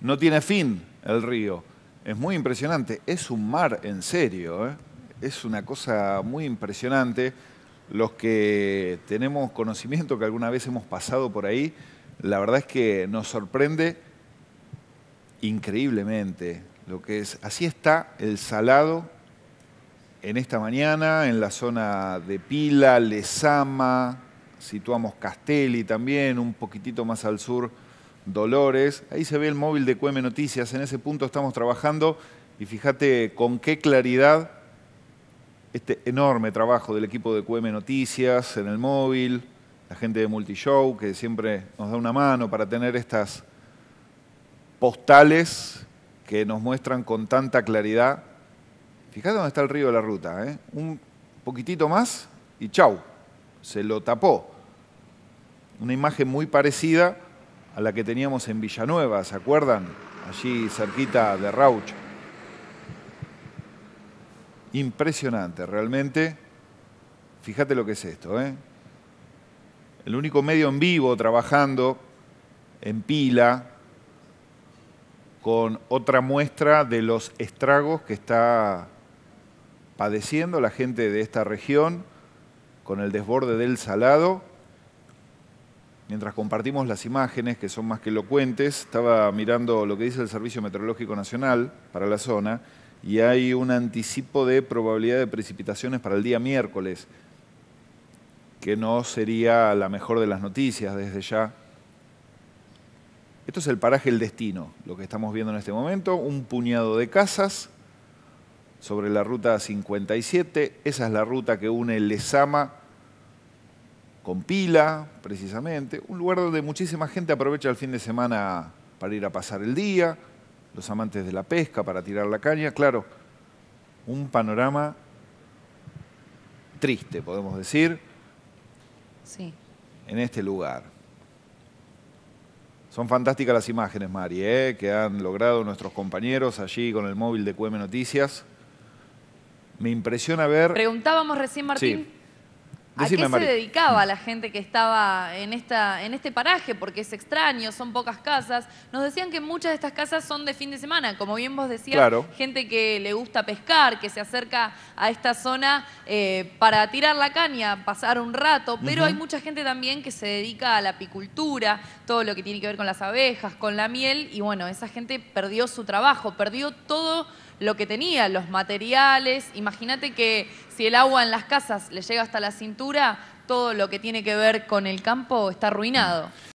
no tiene fin el río. Es muy impresionante. Es un mar en serio. ¿eh? Es una cosa muy impresionante. Los que tenemos conocimiento que alguna vez hemos pasado por ahí, la verdad es que nos sorprende increíblemente lo que es. Así está el salado en esta mañana, en la zona de Pila, Lezama, situamos Castelli también, un poquitito más al sur Dolores. Ahí se ve el móvil de Cueme Noticias, en ese punto estamos trabajando y fíjate con qué claridad este enorme trabajo del equipo de QM Noticias en el móvil, la gente de Multishow que siempre nos da una mano para tener estas postales que nos muestran con tanta claridad. Fíjate dónde está el río de la ruta, ¿eh? un poquitito más y chau, se lo tapó. Una imagen muy parecida la que teníamos en Villanueva, ¿se acuerdan? Allí cerquita de Rauch. Impresionante, realmente. Fíjate lo que es esto, ¿eh? El único medio en vivo trabajando en pila con otra muestra de los estragos que está padeciendo la gente de esta región con el desborde del salado mientras compartimos las imágenes, que son más que elocuentes, estaba mirando lo que dice el Servicio Meteorológico Nacional para la zona, y hay un anticipo de probabilidad de precipitaciones para el día miércoles, que no sería la mejor de las noticias desde ya. Esto es el paraje El Destino, lo que estamos viendo en este momento, un puñado de casas sobre la ruta 57, esa es la ruta que une Lezama con pila, precisamente, un lugar donde muchísima gente aprovecha el fin de semana para ir a pasar el día, los amantes de la pesca para tirar la caña, claro, un panorama triste, podemos decir, sí. en este lugar. Son fantásticas las imágenes, Mari, ¿eh? que han logrado nuestros compañeros allí con el móvil de QM Noticias. Me impresiona ver... Preguntábamos recién, Martín, ¿A qué se dedicaba la gente que estaba en, esta, en este paraje? Porque es extraño, son pocas casas. Nos decían que muchas de estas casas son de fin de semana, como bien vos decías, gente que le gusta pescar, que se acerca a esta zona eh, para tirar la caña, pasar un rato, pero hay mucha gente también que se dedica a la apicultura, todo lo que tiene que ver con las abejas, con la miel, y bueno, esa gente perdió su trabajo, perdió todo lo que tenía, los materiales. Imagínate que si el agua en las casas le llega hasta la cintura, todo lo que tiene que ver con el campo está arruinado.